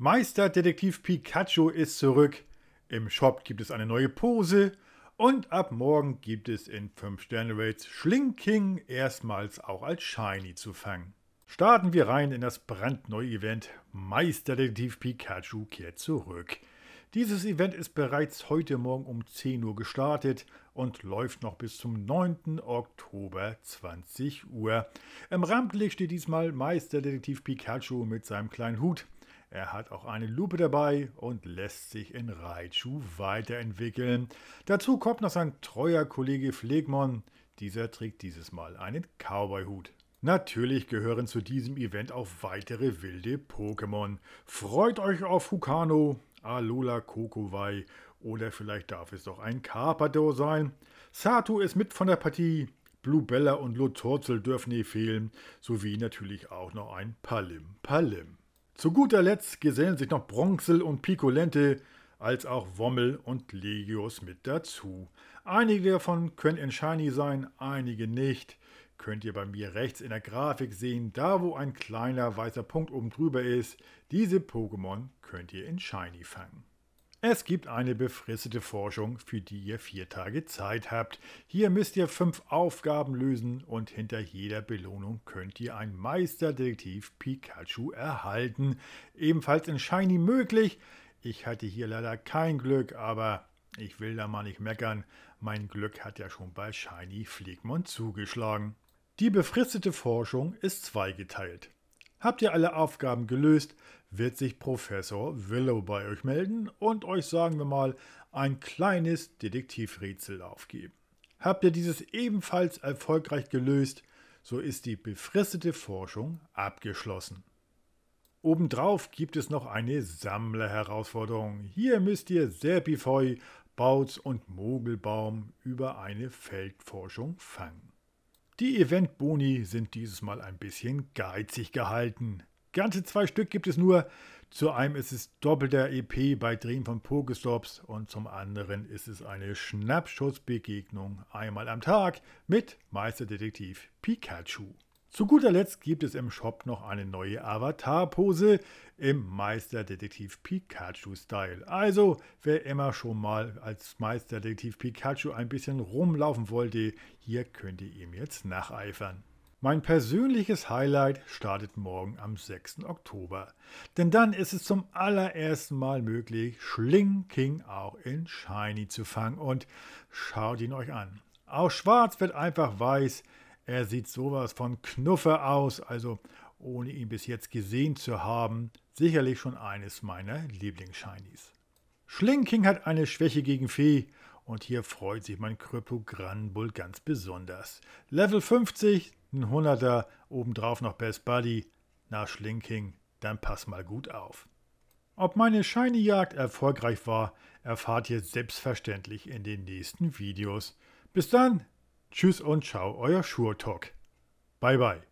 Meisterdetektiv Pikachu ist zurück. Im Shop gibt es eine neue Pose und ab morgen gibt es in 5 Sterne Raids Schlinking erstmals auch als Shiny zu fangen. Starten wir rein in das brandneue Event Meisterdetektiv Pikachu kehrt zurück. Dieses Event ist bereits heute Morgen um 10 Uhr gestartet und läuft noch bis zum 9. Oktober 20 Uhr. Im Rampenlicht steht diesmal Meisterdetektiv Pikachu mit seinem kleinen Hut. Er hat auch eine Lupe dabei und lässt sich in Raichu weiterentwickeln. Dazu kommt noch sein treuer Kollege Phlegmon. Dieser trägt dieses Mal einen Cowboy-Hut. Natürlich gehören zu diesem Event auch weitere wilde Pokémon. Freut euch auf Hukano, Alola Kokowai oder vielleicht darf es doch ein Carpador sein. Satu ist mit von der Partie. Bluebella und Lotorzel dürfen nie fehlen, sowie natürlich auch noch ein Palim Palim. Zu guter Letzt gesellen sich noch Bronzel und Picolente, als auch Wommel und Legios mit dazu. Einige davon können in Shiny sein, einige nicht. Könnt ihr bei mir rechts in der Grafik sehen, da wo ein kleiner weißer Punkt oben drüber ist. Diese Pokémon könnt ihr in Shiny fangen. Es gibt eine befristete Forschung, für die ihr vier Tage Zeit habt. Hier müsst ihr fünf Aufgaben lösen und hinter jeder Belohnung könnt ihr ein Meisterdetektiv Pikachu erhalten. Ebenfalls in Shiny möglich. Ich hatte hier leider kein Glück, aber ich will da mal nicht meckern. Mein Glück hat ja schon bei Shiny Flegmon zugeschlagen. Die befristete Forschung ist zweigeteilt. Habt ihr alle Aufgaben gelöst, wird sich Professor Willow bei euch melden und euch, sagen wir mal, ein kleines Detektivrätsel aufgeben. Habt ihr dieses ebenfalls erfolgreich gelöst, so ist die befristete Forschung abgeschlossen. Obendrauf gibt es noch eine Sammlerherausforderung. Hier müsst ihr Serpifeu, Bautz und Mogelbaum über eine Feldforschung fangen. Die Eventboni sind dieses Mal ein bisschen geizig gehalten. Ganze zwei Stück gibt es nur. Zu einem ist es doppelter EP bei Drehen von Pokestops und zum anderen ist es eine Schnappschussbegegnung einmal am Tag mit Meisterdetektiv Pikachu. Zu guter Letzt gibt es im Shop noch eine neue Avatar-Pose im Meisterdetektiv Pikachu-Style. Also, wer immer schon mal als Meisterdetektiv Pikachu ein bisschen rumlaufen wollte, hier könnt ihr ihm jetzt nacheifern. Mein persönliches Highlight startet morgen am 6. Oktober. Denn dann ist es zum allerersten Mal möglich, Schling King auch in Shiny zu fangen. Und schaut ihn euch an. Aus Schwarz wird einfach weiß. Er sieht sowas von Knuffe aus, also ohne ihn bis jetzt gesehen zu haben, sicherlich schon eines meiner Lieblings-Shinies. Schlinking hat eine Schwäche gegen Fee und hier freut sich mein Kryptogranbull ganz besonders. Level 50, ein 100er, obendrauf noch Best Buddy. Na Schlinking, dann pass mal gut auf. Ob meine Shiny-Jagd erfolgreich war, erfahrt ihr selbstverständlich in den nächsten Videos. Bis dann! Tschüss und ciao, euer Schurtalk. Bye bye.